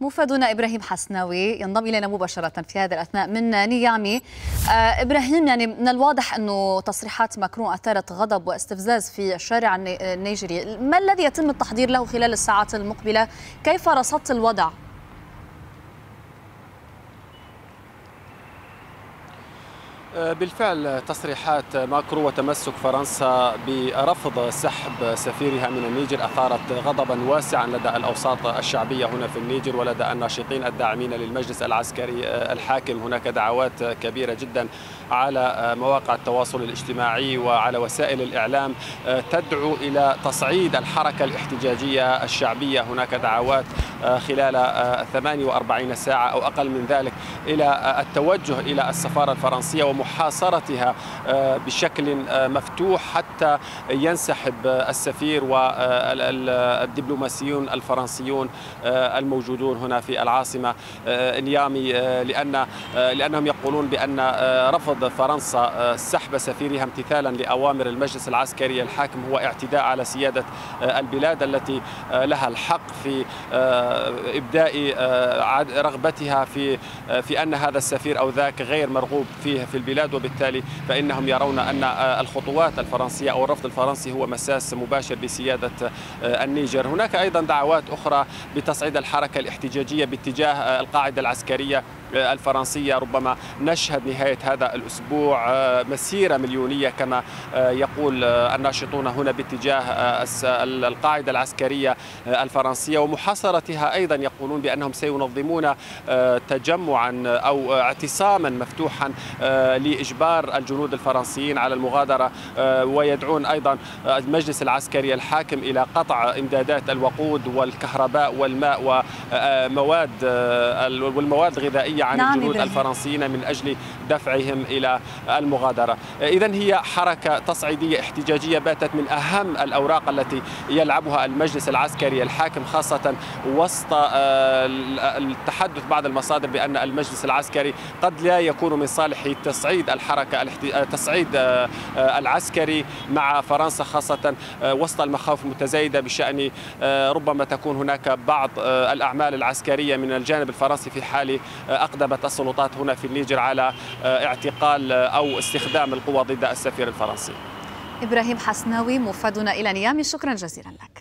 موفدنا إبراهيم حسناوي. ينضم إلينا مباشرة في هذا الأثناء من نيامي. آه إبراهيم يعني من الواضح أنه تصريحات ماكرون أثارت غضب واستفزاز في الشارع النيجيري. ما الذي يتم التحضير له خلال الساعات المقبلة؟ كيف رصدت الوضع؟ بالفعل تصريحات ماكرون وتمسك فرنسا برفض سحب سفيرها من النيجر أثارت غضبا واسعا لدى الأوساط الشعبية هنا في النيجر ولدى الناشطين الداعمين للمجلس العسكري الحاكم. هناك دعوات كبيرة جدا على مواقع التواصل الاجتماعي وعلى وسائل الإعلام تدعو إلى تصعيد الحركة الاحتجاجية الشعبية. هناك دعوات خلال 48 ساعة أو أقل من ذلك إلى التوجه إلى السفارة الفرنسية ومحاصرتها بشكل مفتوح حتى ينسحب السفير والدبلوماسيون الفرنسيون الموجودون هنا في العاصمة نيامي لأن لأنهم يقولون بأن رفض فرنسا سحب سفيرها امتثالا لأوامر المجلس العسكري الحاكم هو اعتداء على سيادة البلاد التي لها الحق في إبداء رغبتها في في أن هذا السفير أو ذاك غير مرغوب فيه في البلاد وبالتالي فإنهم يرون أن الخطوات الفرنسية أو الرفض الفرنسي هو مساس مباشر بسيادة النيجر، هناك أيضا دعوات أخرى بتصعيد الحركة الاحتجاجية باتجاه القاعدة العسكرية. الفرنسية ربما نشهد نهاية هذا الأسبوع مسيرة مليونية كما يقول الناشطون هنا باتجاه القاعدة العسكرية الفرنسية. ومحاصرتها أيضا يقولون بأنهم سينظمون تجمعا أو اعتصاما مفتوحا لإجبار الجنود الفرنسيين على المغادرة ويدعون أيضا المجلس العسكري الحاكم إلى قطع إمدادات الوقود والكهرباء والماء ومواد والمواد الغذائية عن نعم الجنود الفرنسيين من أجل دفعهم إلى المغادرة. إذا هي حركة تصعيدية احتجاجية باتت من أهم الأوراق التي يلعبها المجلس العسكري الحاكم خاصة وسط التحدث بعض المصادر بأن المجلس العسكري قد لا يكون من صالحه تصعيد الحركة تصعيد العسكري مع فرنسا خاصة وسط المخاوف المتزايدة بشأن ربما تكون هناك بعض الأعمال العسكرية من الجانب الفرنسي في حال أقدمت السلطات هنا في النيجر على اعتقال أو استخدام القوى ضد السفير الفرنسي. إبراهيم حسناوي مفادنا إلى نيامي. شكرا جزيلا لك.